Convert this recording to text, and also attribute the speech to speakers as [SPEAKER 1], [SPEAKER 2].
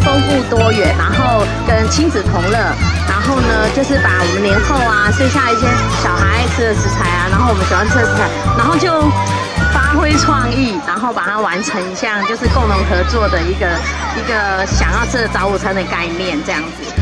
[SPEAKER 1] 丰富多元然后跟亲子同乐然后呢就是把我们年后啊剩下一些小孩爱吃的食材啊然后我们喜欢吃的食材然后就发挥创意然后把它完成一项就是共同合作的一个一个想要吃的早午餐的概念这样子